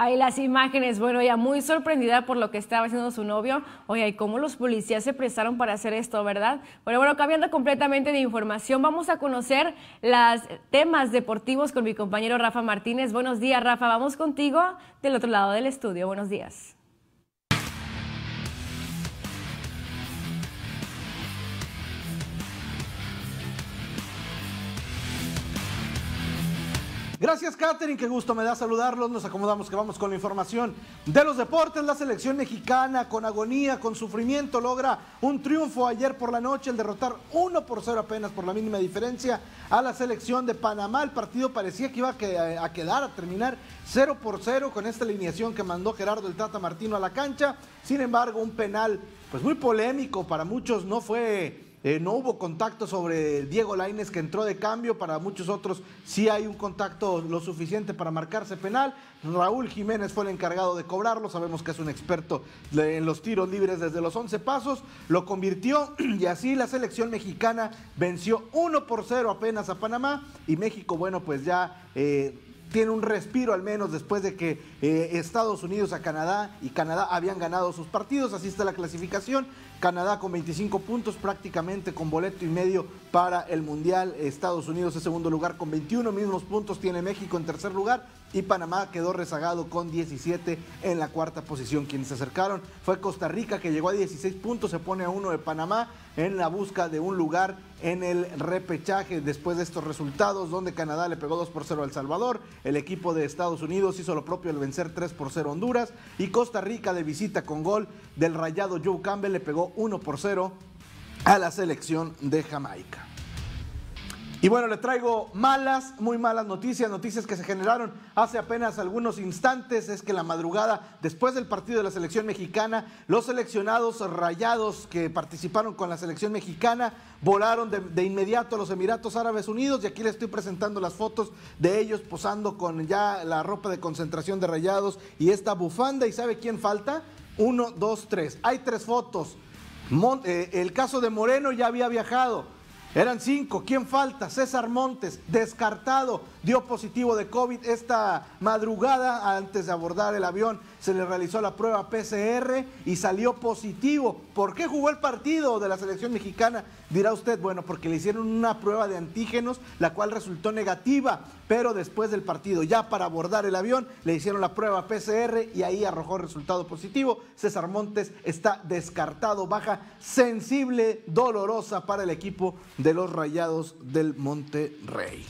Speaker 1: Ahí las imágenes, bueno, ella muy sorprendida por lo que estaba haciendo su novio. Oye, ¿y cómo los policías se prestaron para hacer esto, verdad? Pero bueno, cambiando completamente de información, vamos a conocer los temas deportivos con mi compañero Rafa Martínez. Buenos días, Rafa. Vamos contigo del otro lado del estudio. Buenos días.
Speaker 12: Gracias, Katherine. Qué gusto me da saludarlos. Nos acomodamos que vamos con la información de los deportes. La selección mexicana, con agonía, con sufrimiento, logra un triunfo ayer por la noche, el derrotar 1 por 0 apenas por la mínima diferencia a la selección de Panamá. El partido parecía que iba a quedar, a terminar 0 por 0 con esta alineación que mandó Gerardo el Tata Martino a la cancha. Sin embargo, un penal pues muy polémico para muchos no fue eh, no hubo contacto sobre Diego Laines que entró de cambio, para muchos otros sí hay un contacto lo suficiente para marcarse penal. Raúl Jiménez fue el encargado de cobrarlo, sabemos que es un experto en los tiros libres desde los 11 pasos, lo convirtió y así la selección mexicana venció 1 por 0 apenas a Panamá y México, bueno, pues ya... Eh, tiene un respiro al menos después de que eh, Estados Unidos a Canadá y Canadá habían ganado sus partidos. Así está la clasificación. Canadá con 25 puntos, prácticamente con boleto y medio para el Mundial. Estados Unidos en segundo lugar con 21 mismos puntos tiene México en tercer lugar y Panamá quedó rezagado con 17 en la cuarta posición. Quienes se acercaron fue Costa Rica que llegó a 16 puntos, se pone a uno de Panamá en la busca de un lugar en el repechaje después de estos resultados donde Canadá le pegó 2 por 0 a El Salvador, el equipo de Estados Unidos hizo lo propio al vencer 3 por 0 a Honduras y Costa Rica de visita con gol del rayado Joe Campbell le pegó 1 por 0 a la selección de Jamaica. Y bueno, le traigo malas, muy malas noticias, noticias que se generaron hace apenas algunos instantes. Es que la madrugada, después del partido de la selección mexicana, los seleccionados rayados que participaron con la selección mexicana volaron de, inmediato a los Emiratos Árabes Unidos. Y aquí les estoy presentando las fotos de ellos posando con ya la ropa de concentración de rayados y esta bufanda. ¿Y sabe quién falta? Uno, dos, tres. Hay tres fotos. Eh, el caso de Moreno ya había viajado. Eran cinco. ¿Quién falta? César Montes, descartado, dio positivo de COVID esta madrugada antes de abordar el avión. Se le realizó la prueba PCR y salió positivo. ¿Por qué jugó el partido de la selección mexicana? Dirá usted, bueno, porque le hicieron una prueba de antígenos, la cual resultó negativa, pero después del partido, ya para abordar el avión, le hicieron la prueba PCR y ahí arrojó resultado positivo. César Montes está descartado, baja sensible, dolorosa para el equipo de los Rayados del Monterrey.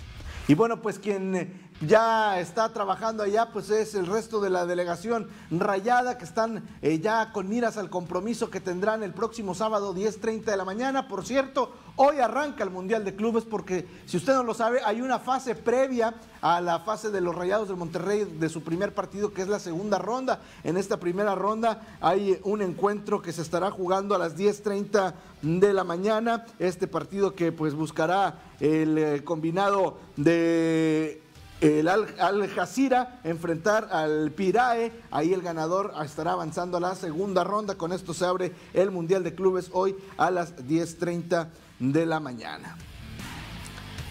Speaker 12: Y bueno, pues quien ya está trabajando allá, pues es el resto de la delegación rayada que están eh, ya con miras al compromiso que tendrán el próximo sábado 10.30 de la mañana. Por cierto, hoy arranca el Mundial de Clubes porque, si usted no lo sabe, hay una fase previa a la fase de los Rayados del Monterrey de su primer partido, que es la segunda ronda. En esta primera ronda hay un encuentro que se estará jugando a las 10.30 de la mañana. Este partido que pues buscará el eh, combinado de el Al, Jazeera enfrentar al Pirae. Ahí el ganador estará avanzando a la segunda ronda. Con esto se abre el Mundial de Clubes hoy a las 10.30 de la mañana.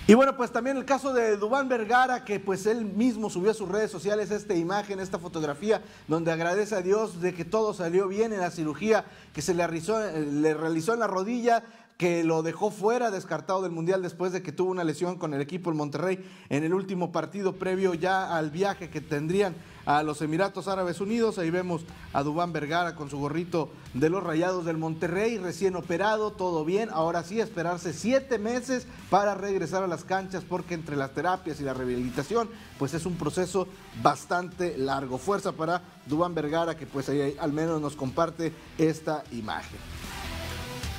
Speaker 12: Y bueno, pues también el caso de Dubán Vergara, que pues él mismo subió a sus redes sociales esta imagen, esta fotografía, donde agradece a Dios de que todo salió bien en la cirugía que se le le realizó en la rodilla que lo dejó fuera, descartado del Mundial después de que tuvo una lesión con el equipo del Monterrey en el último partido previo ya al viaje que tendrían a los Emiratos Árabes Unidos. Ahí vemos a Dubán Vergara con su gorrito de los Rayados del Monterrey, recién operado, todo bien. Ahora sí, esperarse siete meses para regresar a las canchas porque entre las terapias y la rehabilitación, pues es un proceso bastante largo. Fuerza para Dubán Vergara que pues ahí al menos nos comparte esta imagen.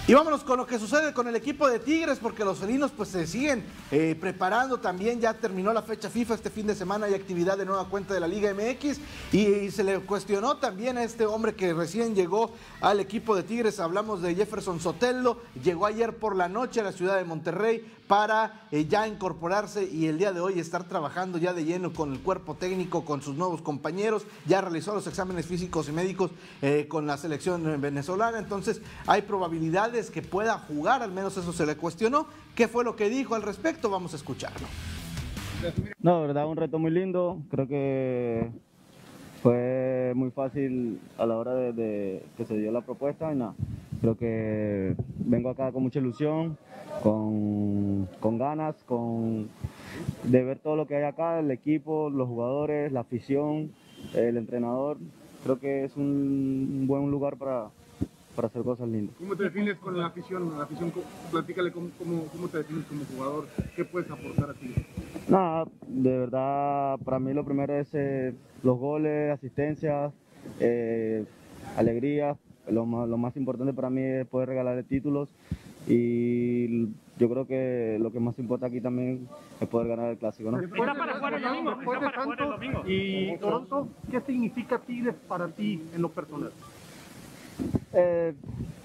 Speaker 12: Y vámonos con lo que sucede con el equipo de Tigres, porque los felinos pues se siguen eh, preparando también. Ya terminó la fecha FIFA este fin de semana, hay actividad de nueva cuenta de la Liga MX y, se le cuestionó también a este hombre que recién llegó al equipo de Tigres. Hablamos de Jefferson Sotelo, llegó ayer por la noche a la ciudad de Monterrey para eh, ya incorporarse y el día de hoy estar trabajando ya de lleno con el cuerpo técnico, con sus nuevos compañeros. Ya realizó los exámenes físicos y médicos eh, con la selección venezolana, entonces hay probabilidades que pueda jugar, al menos eso se le cuestionó. ¿Qué fue lo que dijo al respecto? Vamos a escucharlo.
Speaker 13: No, verdad, un reto muy lindo. Creo que fue muy fácil a la hora de, que se dio la propuesta y nada. Creo que vengo acá con mucha ilusión, con, con ganas, con, de ver todo lo que hay acá, el equipo, los jugadores, la afición, el entrenador. Creo que es un buen lugar para, para hacer cosas lindas.
Speaker 9: ¿Cómo te defines con la afición? La afición platícale cómo, cómo, te defines como jugador, qué puedes aportar a ti.
Speaker 13: Nada, de verdad, para mí lo primero es eh, los goles, asistencias, eh, alegría. Lo más, lo más importante para mí es poder regalarle títulos y yo creo que lo que más importa aquí también es poder ganar el clásico, ¿no?
Speaker 9: Está para jugar el domingo, jugar el domingo. Y Toronto, ¿qué significa Tigres para ti en lo personal?
Speaker 13: Eh,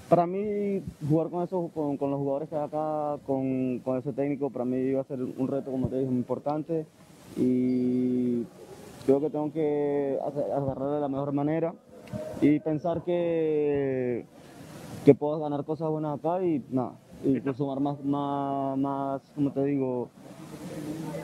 Speaker 13: para mí, jugar con, eso, con, los jugadores que hay acá, con, ese técnico, para mí iba a ser un reto, como te dije, muy importante. Y creo que tengo que agarrar de la mejor manera y pensar que, que puedo ganar cosas buenas acá y nada, y sumar más, más, más, como te digo,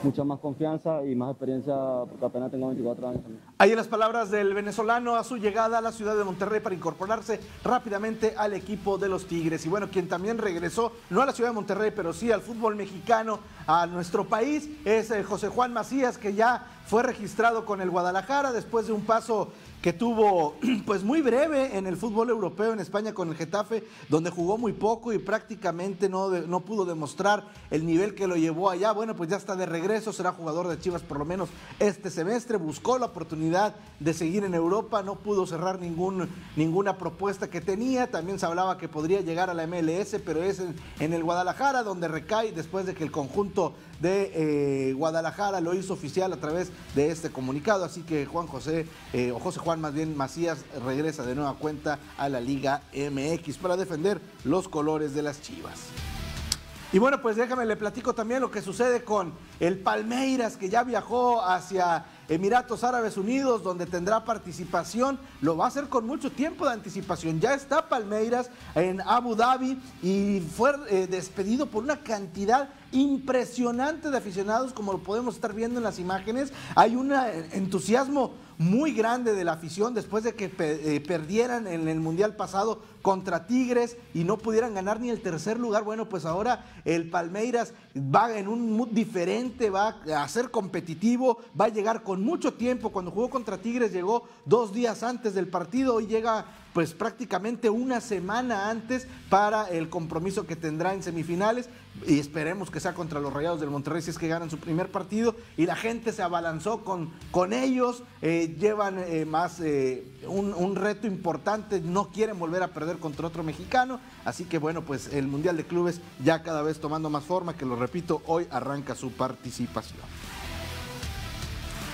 Speaker 13: mucha más confianza y más experiencia porque apenas tengo 24 años.
Speaker 12: Ahí en las palabras del venezolano a su llegada a la ciudad de Monterrey para incorporarse rápidamente al equipo de los Tigres. Y bueno, quien también regresó, no a la ciudad de Monterrey, pero sí al fútbol mexicano, a nuestro país, es eh, José Juan Macías, que ya fue registrado con el Guadalajara después de un paso que tuvo pues muy breve en el fútbol europeo en España con el Getafe, donde jugó muy poco y prácticamente no, no pudo demostrar el nivel que lo llevó allá. Bueno, pues ya está de regreso, será jugador de Chivas por lo menos este semestre, buscó la oportunidad de seguir en Europa, no pudo cerrar ningún, ninguna propuesta que tenía, también se hablaba que podría llegar a la MLS, pero es en el Guadalajara donde recae después de que el conjunto de eh, Guadalajara lo hizo oficial a través de este comunicado. Así que Juan José, eh, o José Juan más bien Macías, regresa de nueva cuenta a la Liga MX para defender los colores de las Chivas. Y bueno, pues déjame le platico también lo que sucede con el Palmeiras, que ya viajó hacia Emiratos Árabes Unidos, donde tendrá participación. Lo va a hacer con mucho tiempo de anticipación. Ya está Palmeiras en Abu Dhabi y fue eh, despedido por una cantidad impresionante de aficionados, como lo podemos estar viendo en las imágenes. Hay un entusiasmo muy grande de la afición después de que eh, perdieran en el Mundial pasado contra Tigres y no pudieran ganar ni el tercer lugar. Bueno, pues ahora el Palmeiras va en un mood diferente, va a ser competitivo, va a llegar con mucho tiempo. Cuando jugó contra Tigres llegó dos días antes del partido, hoy llega pues prácticamente una semana antes para el compromiso que tendrá en semifinales. Y esperemos que sea contra los Rayados del Monterrey si es que ganan su primer partido. Y la gente se abalanzó con, con ellos, eh, llevan eh, más eh, un, un, reto importante, no quieren volver a perder contra otro mexicano, así que bueno, pues el Mundial de Clubes ya cada vez tomando más forma, que lo repito, hoy arranca su participación.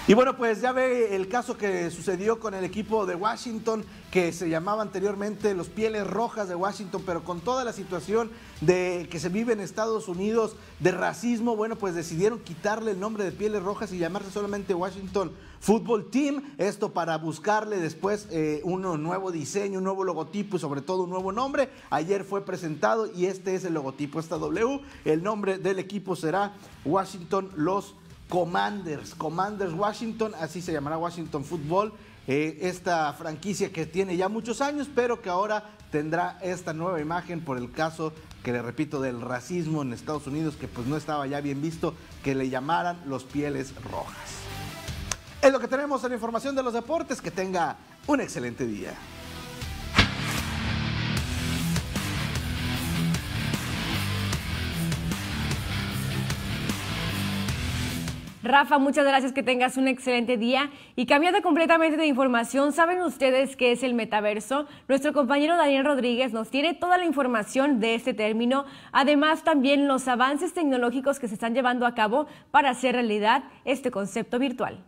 Speaker 12: Y bueno, pues ya ve el caso que sucedió con el equipo de Washington, que se llamaba anteriormente los Pieles Rojas de Washington, pero con toda la situación de que se vive en Estados Unidos de racismo, bueno, pues decidieron quitarle el nombre de Pieles Rojas y llamarse solamente Washington Football Team. Esto para buscarle después eh, un nuevo diseño, un nuevo logotipo y sobre todo un nuevo nombre. Ayer fue presentado y este es el logotipo, esta W. El nombre del equipo será Washington Los Commanders, Commanders Washington, así se llamará Washington Football, eh, esta franquicia que tiene ya muchos años, pero que ahora tendrá esta nueva imagen por el caso que le repito del racismo en Estados Unidos, que pues no estaba ya bien visto que le llamaran los pieles rojas. Es lo que tenemos en la información de los deportes, que tenga un excelente día.
Speaker 1: Rafa, muchas gracias, que tengas un excelente día. Y cambiando completamente de información, ¿saben ustedes qué es el metaverso? Nuestro compañero Daniel Rodríguez nos tiene toda la información de este término, además también los avances tecnológicos que se están llevando a cabo para hacer realidad este concepto virtual.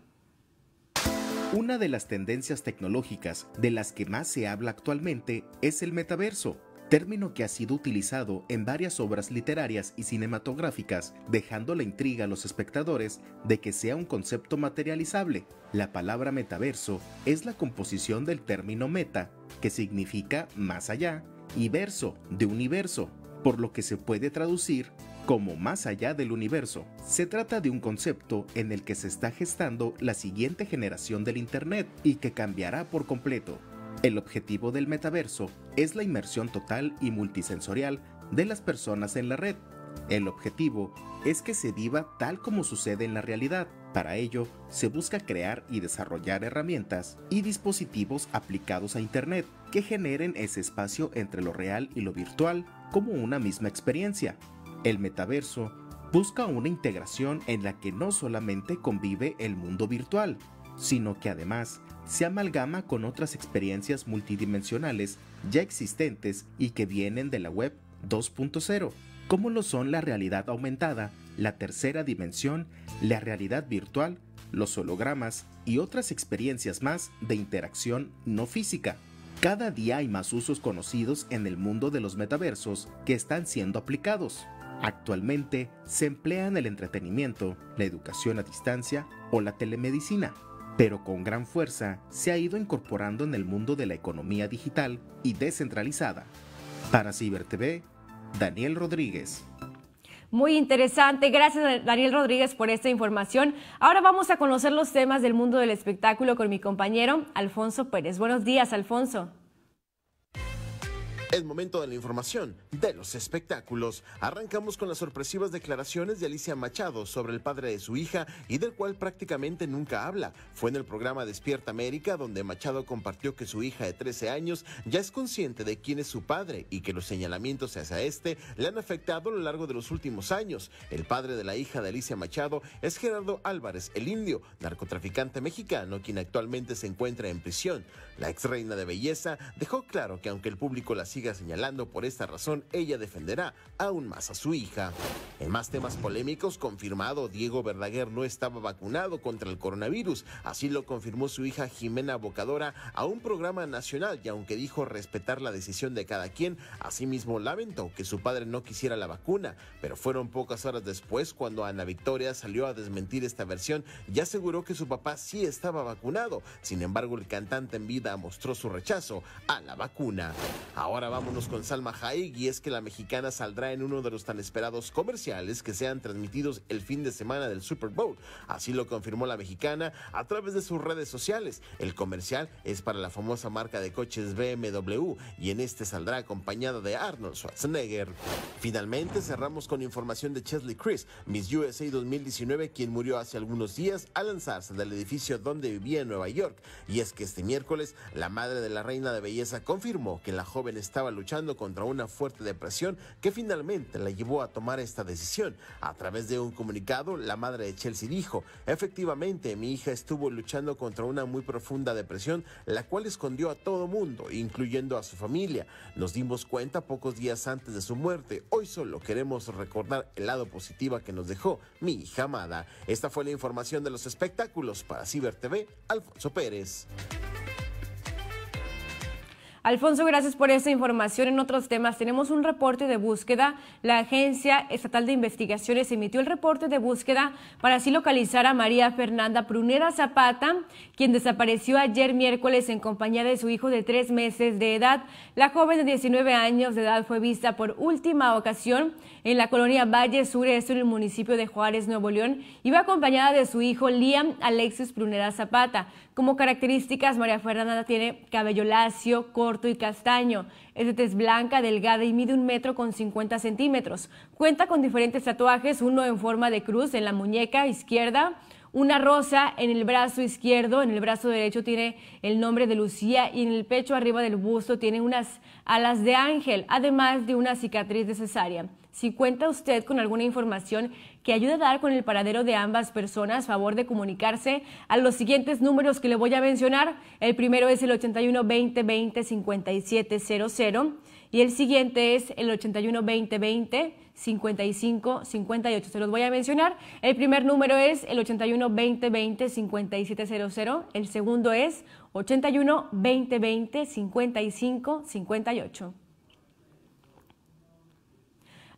Speaker 14: Una de las tendencias tecnológicas de las que más se habla actualmente es el metaverso término que ha sido utilizado en varias obras literarias y cinematográficas, dejando la intriga a los espectadores de que sea un concepto materializable. La palabra metaverso es la composición del término meta, que significa más allá, y verso, de universo, por lo que se puede traducir como más allá del universo. Se trata de un concepto en el que se está gestando la siguiente generación del Internet y que cambiará por completo. El objetivo del metaverso es la inmersión total y multisensorial de las personas en la red. El objetivo es que se viva tal como sucede en la realidad. Para ello, se busca crear y desarrollar herramientas y dispositivos aplicados a Internet que generen ese espacio entre lo real y lo virtual como una misma experiencia. El metaverso busca una integración en la que no solamente convive el mundo virtual, sino que además se amalgama con otras experiencias multidimensionales ya existentes y que vienen de la web 2.0, como lo son la realidad aumentada, la tercera dimensión, la realidad virtual, los hologramas y otras experiencias más de interacción no física. Cada día hay más usos conocidos en el mundo de los metaversos que están siendo aplicados. Actualmente se emplean el entretenimiento, la educación a distancia o la telemedicina pero con gran fuerza se ha ido incorporando en el mundo de la economía digital y descentralizada. Para CiberTV, Daniel Rodríguez.
Speaker 1: Muy interesante. Gracias, Daniel Rodríguez, por esta información. Ahora vamos a conocer los temas del mundo del espectáculo con mi compañero Alfonso Pérez. Buenos días, Alfonso.
Speaker 15: Es momento de la información de los espectáculos. Arrancamos con las sorpresivas declaraciones de Alicia Machado sobre el padre de su hija y del cual prácticamente nunca habla. Fue en el programa Despierta América donde Machado compartió que su hija de 13 años ya es consciente de quién es su padre y que los señalamientos hacia este le han afectado a lo largo de los últimos años. El padre de la hija de Alicia Machado es Gerardo Álvarez, el indio, narcotraficante mexicano quien actualmente se encuentra en prisión. La ex reina de belleza dejó claro que aunque el público la sigue siga señalando por esta razón, ella defenderá aún más a su hija. En más temas polémicos, confirmado, Diego Verdaguer no estaba vacunado contra el coronavirus. Así lo confirmó su hija Jimena Bocadora a un programa nacional y aunque dijo respetar la decisión de cada quien, asimismo lamentó que su padre no quisiera la vacuna. Pero fueron pocas horas después cuando Ana Victoria salió a desmentir esta versión y aseguró que su papá sí estaba vacunado. Sin embargo, el cantante en vida mostró su rechazo a la vacuna. Ahora vámonos con Salma Hayek y es que la mexicana saldrá en uno de los tan esperados comerciales que sean transmitidos el fin de semana del Super Bowl. Así lo confirmó la mexicana a través de sus redes sociales. El comercial es para la famosa marca de coches BMW y en este saldrá acompañada de Arnold Schwarzenegger. Finalmente cerramos con información de Chesley Chris, Miss USA 2019, quien murió hace algunos días al lanzarse del edificio donde vivía en Nueva York. Y es que este miércoles la madre de la reina de belleza confirmó que la joven estaba luchando contra una fuerte depresión que finalmente la llevó a tomar esta decisión. A través de un comunicado, la madre de Chelsea dijo, efectivamente mi hija estuvo luchando contra una muy profunda depresión, la cual escondió a todo mundo, incluyendo a su familia. Nos dimos cuenta pocos días antes de su muerte. Hoy solo queremos recordar el lado positivo que nos dejó mi hija amada. Esta fue la información de los espectáculos para Ciber TV, Alfonso Pérez.
Speaker 1: Alfonso, gracias por esa información. En otros temas, tenemos un reporte de búsqueda. La Agencia Estatal de Investigaciones emitió el reporte de búsqueda para así localizar a María Fernanda Prunera Zapata, quien desapareció ayer miércoles en compañía de su hijo de tres meses de edad. La joven de 19 años de edad fue vista por última ocasión en la colonia Valle Sur, esto en el municipio de Juárez, Nuevo León. Iba acompañada de su hijo Liam Alexis Prunera Zapata. Como características, María Fernanda tiene cabello lacio, corto y castaño. Es de tez blanca, delgada y mide un metro con 50 centímetros. Cuenta con diferentes tatuajes, uno en forma de cruz en la muñeca izquierda, una rosa en el brazo izquierdo, en el brazo derecho tiene el nombre de Lucía y en el pecho arriba del busto tiene unas alas de ángel, además de una cicatriz de cesárea. Si cuenta usted con alguna información que ayude a dar con el paradero de ambas personas, favor de comunicarse a los siguientes números que le voy a mencionar. El primero es el 81 20 20 5700 y el siguiente es el 81 20 20 55 58. Se los voy a mencionar. El primer número es el 81 20 20 5700. El segundo es 81 20 20 55 58.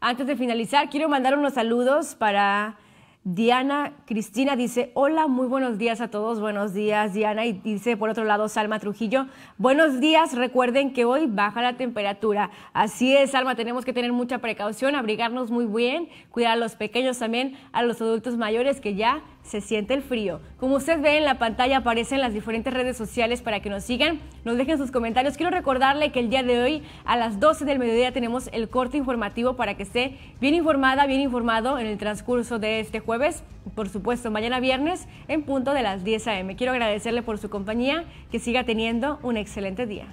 Speaker 1: Antes de finalizar, quiero mandar unos saludos para Diana Cristina dice, hola, muy buenos días a todos, buenos días Diana. Y dice por otro lado Salma Trujillo, buenos días, recuerden que hoy baja la temperatura. Así es, Salma, tenemos que tener mucha precaución, abrigarnos muy bien, cuidar a los pequeños también, a los adultos mayores que ya se siente el frío. Como usted ve en la pantalla aparecen las diferentes redes sociales para que nos sigan, nos dejen sus comentarios. Quiero recordarle que el día de hoy a las 12 del mediodía tenemos el corte informativo para que esté bien informada, bien informado en el transcurso de este jueves. Por supuesto, mañana viernes en punto de las 10 a.m. Quiero agradecerle por su compañía, que siga teniendo un excelente día.